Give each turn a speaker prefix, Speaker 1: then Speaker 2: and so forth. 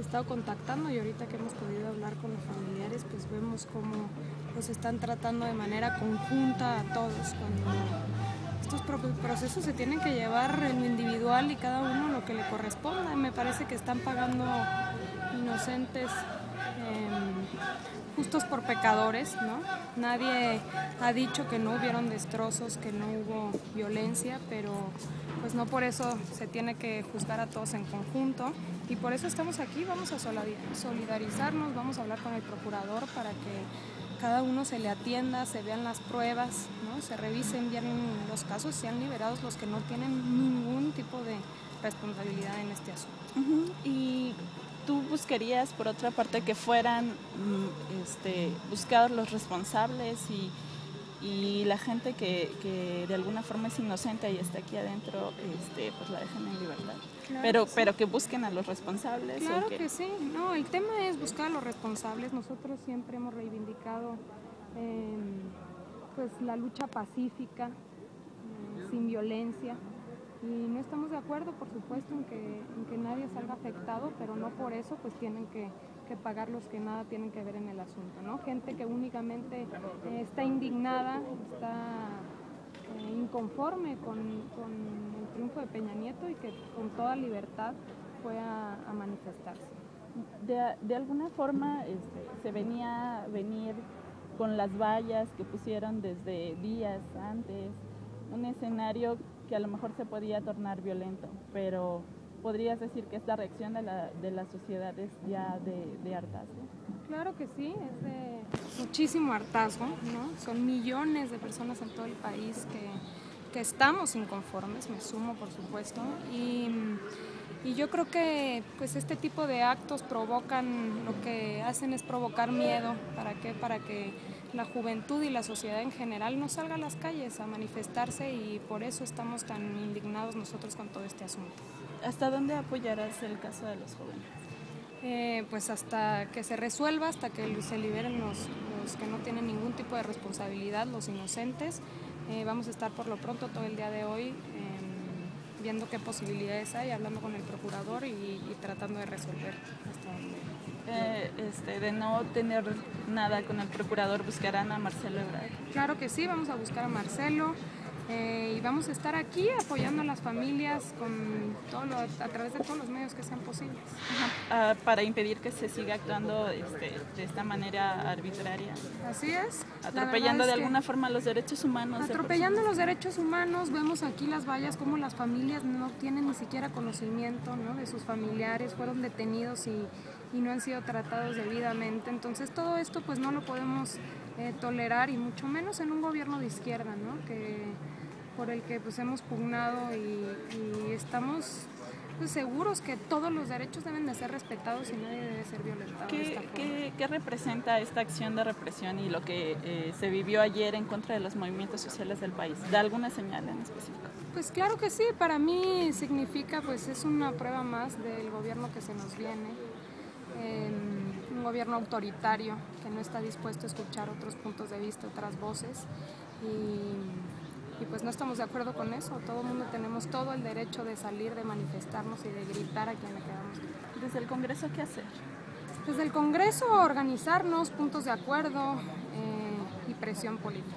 Speaker 1: estado contactando y ahorita que hemos podido hablar con los familiares, pues vemos cómo los están tratando de manera conjunta a todos. Cuando estos procesos se tienen que llevar en lo individual y cada uno lo que le corresponda. Me parece que están pagando inocentes. Em, justos por pecadores, ¿no? Nadie ha dicho que no hubieron destrozos, que no hubo violencia, pero pues no por eso se tiene que juzgar a todos en conjunto y por eso estamos aquí, vamos a solidarizarnos, vamos a hablar con el procurador para que cada uno se le atienda, se vean las pruebas, ¿no? se revisen bien los casos, sean liberados los que no tienen ningún tipo de responsabilidad en este asunto.
Speaker 2: Y tú buscarías, por otra parte, que fueran mm, este, buscados los responsables y, la gente que, de alguna forma es inocente y está aquí adentro, este, pues la dejen en libertad. pero, que pero que busquen a los responsables.
Speaker 1: Claro que... sí. No, el tema es buscar a los responsables. Nosotros siempre hemos reivindicado em, pues la lucha pacífica, eh, sin violencia. Y no estamos de acuerdo, por supuesto, en que, en que nadie salga afectado, pero no por eso pues tienen que, que, pagar los que nada tienen que ver en el asunto, ¿no? Gente que únicamente eh, está indignada, está eh, inconforme con, el triunfo de Peña Nieto y que con toda libertad fue a, manifestarse.
Speaker 2: De, alguna forma este, se venía venir con las vallas que pusieron desde días antes, un escenario que a lo mejor se podía tornar violento, pero podrías decir que esta reacción de la, de la sociedad es ya de, de, hartazgo.
Speaker 1: Claro que sí, es de muchísimo hartazgo, ¿no? Son millones de personas en todo el país que, que estamos inconformes, me sumo por supuesto, y, y, yo creo que pues este tipo de actos provocan, lo que hacen es provocar miedo, ¿para qué? Para que la juventud y la sociedad en general no salga a las calles a manifestarse y por eso estamos tan indignados nosotros con todo este asunto.
Speaker 2: ¿Hasta dónde apoyarás el caso de los jóvenes?
Speaker 1: Eh, pues hasta que se resuelva, hasta que se liberen los, que no tienen ningún tipo de responsabilidad, los inocentes. Eh, vamos a estar por lo pronto todo el día de hoy em, viendo qué posibilidades hay, hablando con el procurador y, y tratando de resolver hasta donde
Speaker 2: eh, este, de no tener nada con el procurador, buscarán a Marcelo Ebrard?
Speaker 1: Claro que sí, vamos a buscar a Marcelo. Eh, y vamos a estar aquí apoyando a las familias con todo lo, a través de todos los medios que sean posibles.
Speaker 2: Ah, para impedir que se siga actuando este, de esta manera arbitraria.
Speaker 1: Así es.
Speaker 2: Atropellando de alguna forma los derechos humanos.
Speaker 1: Atropellando los derechos humanos, vemos aquí las vallas como las familias no tienen ni siquiera conocimiento ¿no? de sus familiares, fueron detenidos y, y no han sido tratados debidamente. Entonces todo esto pues no lo podemos eh, tolerar y mucho menos en un gobierno de izquierda, ¿no? que, por el que pues, hemos pugnado y, estamos pues, seguros que todos los derechos deben de ser respetados y nadie debe ser violentado.
Speaker 2: ¿Qué, ¿qué, representa esta acción de represión y lo que eh, se vivió ayer en contra de los movimientos sociales del país? ¿Da alguna señal en específico?
Speaker 1: Pues claro que sí, para mí significa, pues es una prueba más del gobierno que se nos viene. Em, un gobierno autoritario que no está dispuesto a escuchar otros puntos de vista, otras voces y, pues no estamos de acuerdo con eso. Todo el mundo tenemos todo el derecho de salir, de manifestarnos y de gritar a quien le queramos
Speaker 2: ¿Desde el Congreso qué hacer?
Speaker 1: Desde el Congreso organizarnos, puntos de acuerdo eh, y presión política.